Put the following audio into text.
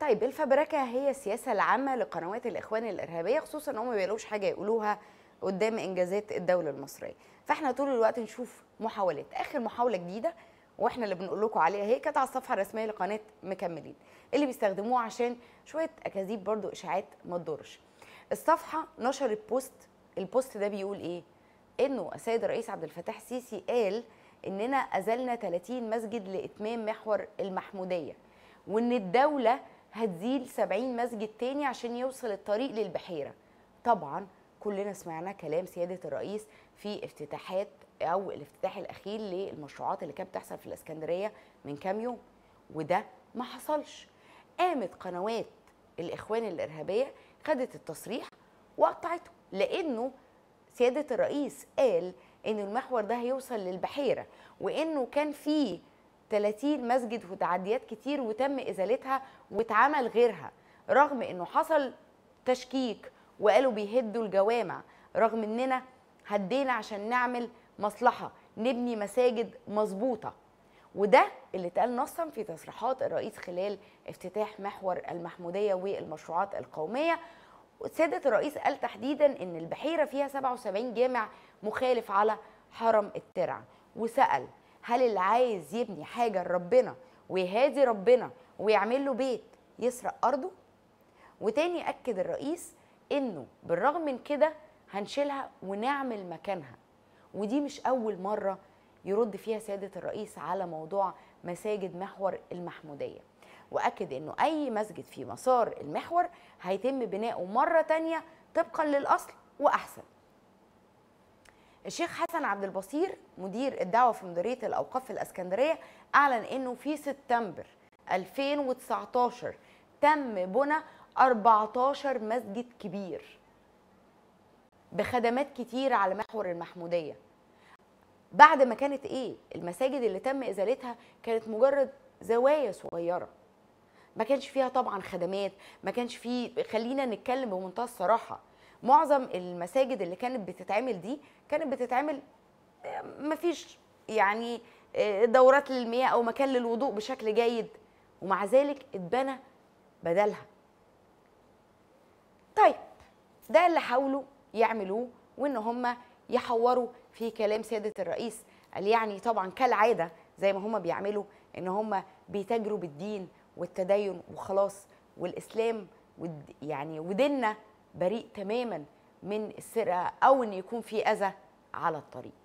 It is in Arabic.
طيب الفبركة هي السياسة العامة لقنوات الإخوان الإرهابية خصوصا إن هم ما بيلاقوش حاجة يقولوها قدام إنجازات الدولة المصرية. فإحنا طول الوقت نشوف محاولات. آخر محاولة جديدة وإحنا اللي بنقول لكم عليها هي كانت على الصفحة الرسمية لقناة مكملين اللي بيستخدموها عشان شوية أكاذيب برضو إشاعات ما تضرش. الصفحة نشرت post ال post ده بيقول إيه؟ إنه السيد الرئيس عبد الفتاح السيسي قال إننا أزلنا 30 مسجد لإتمام محور المحمودية وإن الدولة هتزيل 70 مسجد تاني عشان يوصل الطريق للبحيرة. طبعا كلنا سمعنا كلام سيادة الرئيس في افتتاحات أو الافتتاح الأخير للمشروعات اللي كانت بتحصل في الإسكندرية من كام يوم وده ما حصلش. قامت قنوات الإخوان الإرهابية خدت التصريح وقطعته لأنه سيادة الرئيس قال ان المحور ده هيوصل للبحيرة وإنه كان فيه 30 مسجد وتعديات كتير وتم إزالتها واتعمل غيرها. رغم إنه حصل تشكيك وقالوا بيهدوا الجوامع رغم إننا هدينا عشان نعمل مصلحة نبني مساجد مظبوطة. وده اللي اتقال نصا في تصريحات الرئيس خلال افتتاح محور المحمودية والمشروعات القومية. سيادة الرئيس قال تحديدا إن البحيرة فيها 77 جامع مخالف على حرم الترع. وسأل هل اللي عايز يبني حاجة لربنا ويهادي ربنا ويعمل له بيت يسرق أرضه؟ وتاني أكد الرئيس إنه بالرغم من كده هنشيلها ونعمل مكانها. ودي مش أول مرة يرد فيها سيادة الرئيس على موضوع مساجد محور المحمودية. وأكد إنه أي مسجد في مسار المحور هيتم بناؤه مرة تانية طبقا للأصل وأحسن. الشيخ حسن عبد البصير مدير الدعوة في مديرية الأوقاف في الإسكندرية أعلن إنه في سبتمبر 2019 تم بنى 14 مسجد كبير بخدمات كتير على محور المحمودية. بعد ما كانت إيه؟ المساجد اللي تم إزالتها كانت مجرد زوايا صغيرة. ما كانش فيها طبعا خدمات ما كانش فيه خلينا نتكلم بمنتهى الصراحة معظم المساجد اللي كانت بتتعمل دي كانت بتتعمل ما فيش يعني دورات للمياه أو مكان للوضوء بشكل جيد. ومع ذلك اتبنى بدلها. طيب ده اللي حاولوا يعملوه وإن هم يحوروا في كلام سيادة الرئيس قال يعني طبعا كالعادة زي ما هم بيعملوا إن هم بيتاجروا بالدين والتدين وخلاص والإسلام يعني وديننا بريء تماما من السرقة أو إن يكون في أذى على الطريق.